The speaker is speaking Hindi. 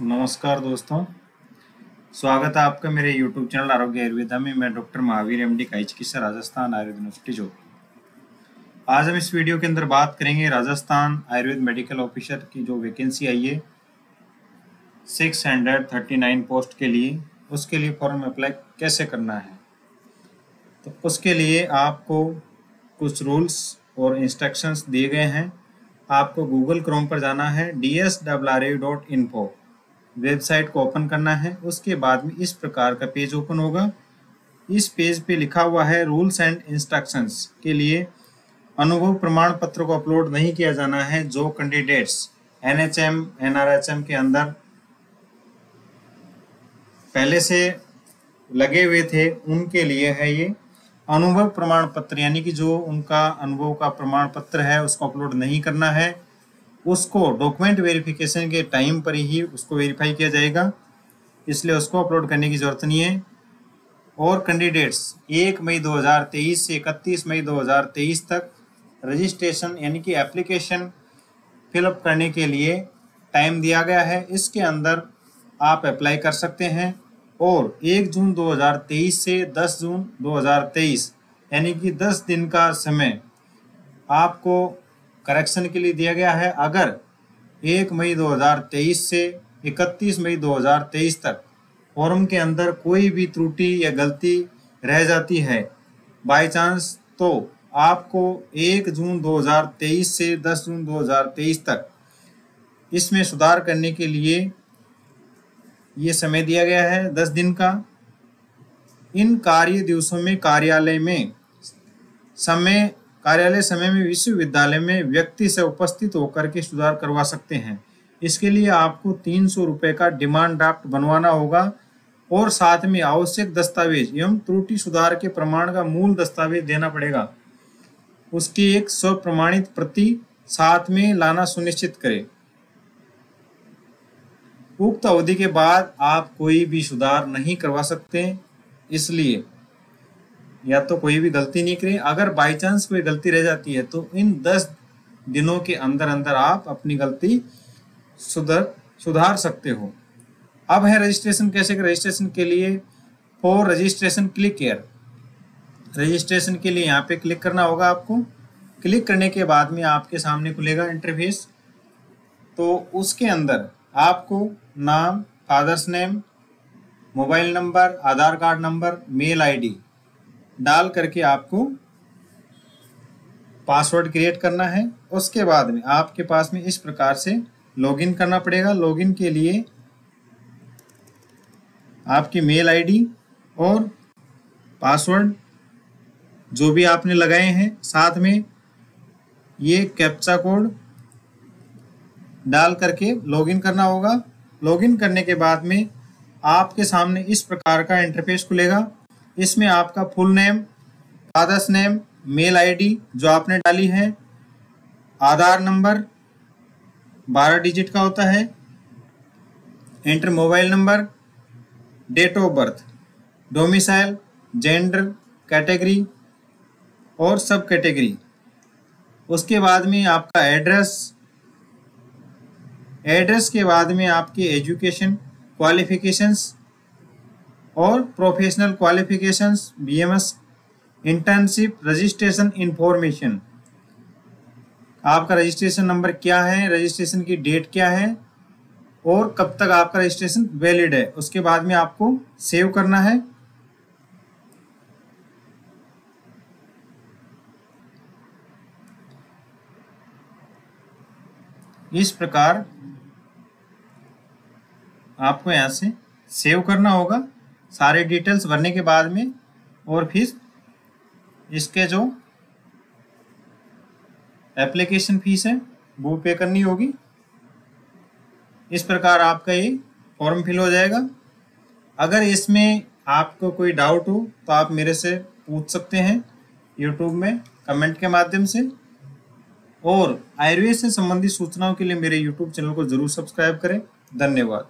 नमस्कार दोस्तों। स्वागत है आपका मेरे यूट्यूब चैनल आरोग्य आयुर्वेदा में। मैं डॉक्टर महावीर एम डी का चिकित्सा राजस्थान आयुर्वेद यूनिवर्सिटी जो आज हम इस वीडियो के अंदर बात करेंगे राजस्थान आयुर्वेद मेडिकल ऑफिसर की जो वैकेंसी आई है six hundred thirty nine post के लिए। उसके लिए फॉर्म अप्लाई कैसे करना है? तो उसके लिए आपको कुछ रूल्स और इंस्ट्रक्शंस दिए गए हैं। आपको गूगल क्रोम पर जाना है D S W R A dot info website को ओपन करना है। उसके बाद में इस प्रकार का पेज ओपन होगा। इस पेज पे लिखा हुआ है रूल्स एंड इंस्ट्रक्शंस के लिए अनुभव प्रमाण पत्र को अपलोड नहीं किया जाना है, जो कैंडिडेट्स एनएचएम एनआरएचएम के अंदर पहले से लगे हुए थे, उनके लिए है ये। अनुभव प्रमाण पत्र, यानी कि जो उनका अनुभव का प्रमाण पत्र है, उसको अपलोड नहीं करना है। उसको डॉक्यूमेंट वेरिफिकेशन के टाइम पर ही उसको वेरीफाई किया जाएगा। इसलिए उसको अपलोड करने की ज़रूरत नहीं है। और कैंडिडेट्स एक मई 2023 से इकतीस मई 2023 तक रजिस्ट्रेशन यानी कि एप्लीकेशन फिलअप करने के लिए टाइम दिया गया है। इसके अंदर आप अप्लाई कर सकते हैं। और 1 जून 2023 से 10 जून 2023 यानी कि 10 दिन का समय आपको करेक्शन के लिए दिया गया है। अगर एक मई 2023 से 31 मई 2023 तक फॉर्म के अंदर कोई भी त्रुटि या गलती रह जाती है बाय चांस तो आपको 1 जून 2023 से 10 जून 2023 तक इसमें सुधार करने के लिए ये समय दिया गया है 10 दिन का। इन कार्य दिवसों में कार्यालय में समय कार्यालय समय में विश्वविद्यालय में व्यक्ति से उपस्थित होकर के सुधार करवा सकते हैं। इसके लिए आपको तीन सौ का डिमांड ड्राफ्ट बनवाना होगा और साथ में आवश्यक दस्तावेज़ एवं त्रुटि सुधार के प्रमाण का मूल दस्तावेज़ देना पड़ेगा। उसकी एक स्व प्रमाणित प्रति साथ में लाना सुनिश्चित करें। उक्त अवधि के बाद आप कोई भी सुधार नहीं करवा सकते, इसलिए या तो कोई भी गलती नहीं करें। अगर बाई चांस कोई गलती रह जाती है तो इन दस दिनों के अंदर अंदर आप अपनी गलती सुधर, सुधार सकते हो। अब है रजिस्ट्रेशन कैसे रजिस्ट्रेशन के लिए for registration click here registration के लिए यहाँ पे क्लिक करना होगा आपको। क्लिक करने के बाद में आपके सामने खुलेगा इंटरफेस तो उसके अंदर आपको नाम father's name mobile number Aadhaar card number mail ID डाल करके आपको पासवर्ड क्रिएट करना है। उसके बाद में आपके पास में इस प्रकार से लॉगिन करना पड़ेगा। लॉगिन के लिए आपकी मेल आईडी और पासवर्ड जो भी आपने लगाए हैं, साथ में ये कैप्चा कोड डाल करके लॉगिन करना होगा। लॉगिन करने के बाद में आपके सामने इस प्रकार का इंटरफेस खुलेगा। इसमें आपका full name father's name mail ID जो आपने डाली है, आधार नंबर बारह डिजिट का होता है enter mobile number date of birth domicile gender category और सब कैटेगरी उसके बाद में आपका एड्रेस एड्रेस के बाद में आपकी एजुकेशन क्वालिफिकेशंस और professional qualifications BMS internship registration information आपका रजिस्ट्रेशन नंबर क्या है? रजिस्ट्रेशन की डेट क्या है? और कब तक आपका रजिस्ट्रेशन वैलिड है? उसके बाद में आपको सेव करना है। इस प्रकार आपको यहाँ से सेव करना होगा। सारे डिटेल्स भरने के बाद में और फिर इसके जो एप्लीकेशन फ़ीस है, वो पे करनी होगी। इस प्रकार आपका ये फॉर्म फिल हो जाएगा। अगर इसमें आपको कोई डाउट हो तो आप मेरे से पूछ सकते हैं यूट्यूब में कमेंट के माध्यम से। और आयुर्वेद से संबंधित सूचनाओं के लिए मेरे यूट्यूब चैनल को ज़रूर सब्सक्राइब करें। धन्यवाद।